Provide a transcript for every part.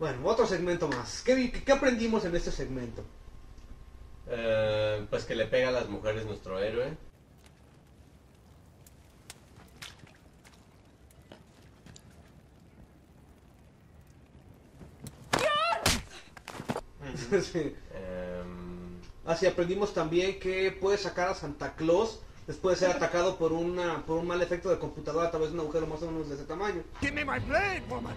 Bueno, otro segmento más. ¿Qué, aprendimos en este segmento? Eh, pues que le pega a las mujeres nuestro héroe. Sí. Em, Así aprendimos también que puede sacar a Santa Claus después de ser atacado por una por un mal efecto de computadora a través de un agujero más o menos de ese tamaño. Give me my blade, woman.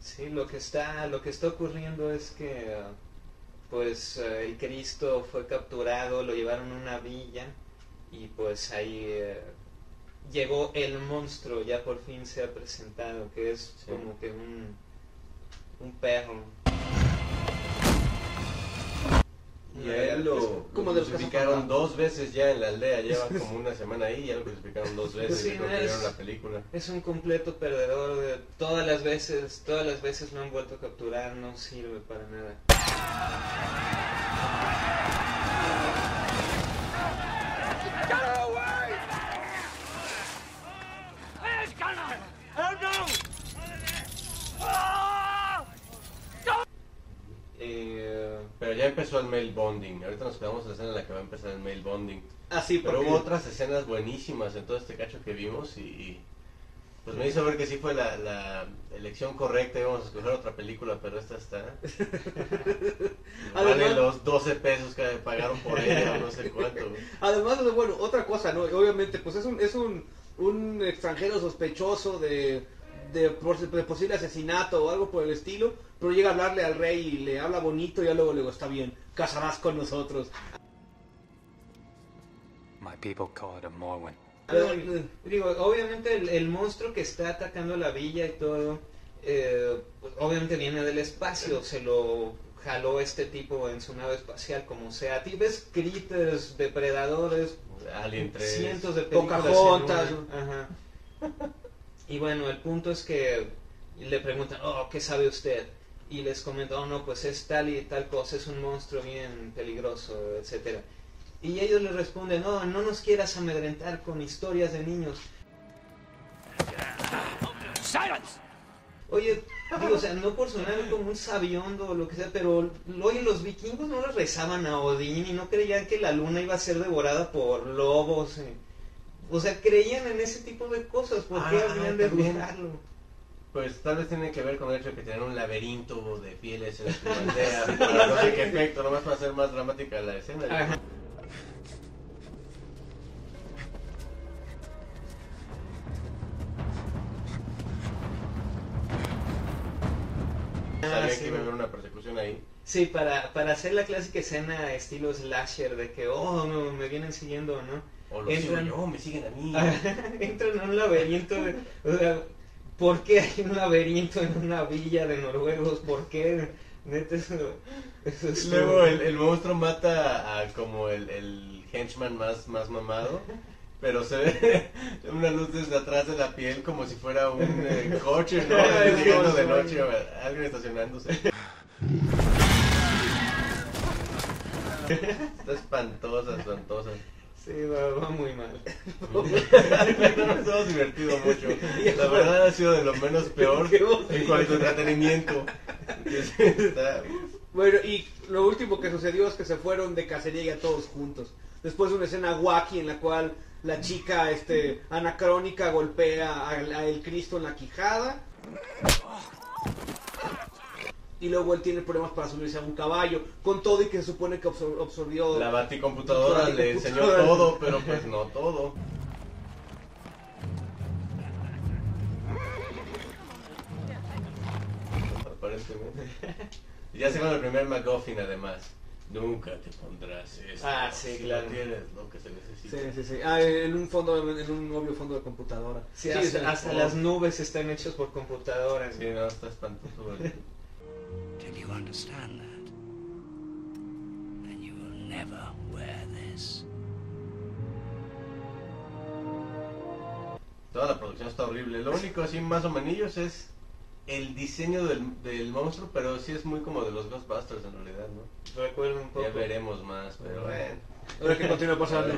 Sí, lo que está, lo que está ocurriendo es que pues eh, el Cristo fue capturado, lo llevaron a una villa y pues ahí eh, llegó el monstruo, ya por fin se ha presentado, que es Sí. como que un, un perro. Y a él lo, como lo crucificaron dos veces ya en la aldea. Lleva como una semana ahí y ya lo crucificaron dos veces. Sí, y que es- la película. Es un completo perdedor, de todas las veces, todas las veces lo han vuelto a capturar, no sirve para nada her away! Where's Gunnar? Oh no! Ah! Eh, Pero ya empezó el mail bonding. Ahorita nos quedamos en la escena en la que va a empezar el mail bonding. Así, Pero porque hubo otras escenas buenísimas en todo este cacho que vimos y, y, pues me hizo ver que sí fue la, la elección correcta. Íbamos a escoger otra película, pero esta está. Vale Además- los 12 pesos que pagaron por ella, o no sé cuánto. Además, bueno, otra cosa, ¿no? Obviamente, pues es un, es un, un extranjero sospechoso de, de, pos- de posible asesinato o algo por el estilo, pero llega a hablarle al rey y le habla bonito y ya luego le digo, está bien, casarás con nosotros. My people call it a Morwen. Pero, Digo, obviamente el, el monstruo que está atacando la villa y todo, eh, pues, obviamente viene del espacio, se lo jaló este tipo en su nave espacial, como sea. Ti ves critters, depredadores, Alien 3. cientos de películas. Pocahontas. Ajá. Y bueno, el punto es que le preguntan, oh, ¿qué sabe usted? Y les comenta, oh, no, pues es tal y tal cosa, es un monstruo bien peligroso, etcétera. Y ellos le responden, no, no nos quieras amedrentar con historias de niños. Silence! Oye, digo, o sea, no por sonar como un sabiondo o lo que sea, pero oye, los vikingos no le rezaban a Odín y no creían que la luna iba a ser devorada por lobos. eh. O sea, creían en ese tipo de cosas, ¿por qué Ah, habrían de dudarlo? Pues tal vez tiene que ver con el hecho de que tenían un laberinto de pieles en su aldea. para no sé qué efecto, nomás para hacer más dramática la escena. Ajá. Sabía Ah, que sí. iba a haber una persecución ahí. Sí, para, para hacer la clásica escena estilo slasher de que, oh, no, me vienen siguiendo, ¿no? O lo sigo Entran- yo, me siguen a mí. Entran a un laberinto de... o sea, ¿Por qué hay un laberinto en una villa de noruegos? ¿Por qué? Neta, eso, eso es Luego el, el monstruo mata a como el, el henchman más, más mamado. Pero se ve una luz desde atrás de la piel como si fuera un eh, coche, ¿no? Llegando de noche, alguien estacionándose. Está espantosa, espantosa. Sí, va, va muy mal. Nos hemos divertido mucho. La verdad ha sido de lo menos peor en cuanto a entretenimiento. Bueno, y lo último que sucedió es que se fueron de cacería ya todos juntos. Después de una escena wacky en la cual la chica este, anacrónica golpea al- a, el Cristo en la quijada. Y luego él tiene problemas para subirse a un caballo. Con todo y que se supone que absor- absorbió... La baticomputadora le enseñó todo, pero pues no todo. Aparentemente. Ya se con el primer McGuffin además. Nunca te pondrás esto. Ah, sí, si claro. tienes lo que se necesita. Sí, sí, sí. Ah, en un fondo, en un obvio fondo de computadora. Sí, Sí, hasta, hasta las nubes están hechas por computadoras. Sí, no, está espantoso. Understand that, then you will never wear this. Toda la producción está horrible. Lo único así más o menos es el diseño del, del monstruo, pero sí es muy como de los Ghostbusters en realidad, ¿no? Recuerdo un poco. Ya veremos más, pero bueno. Ahora que continúa pasando.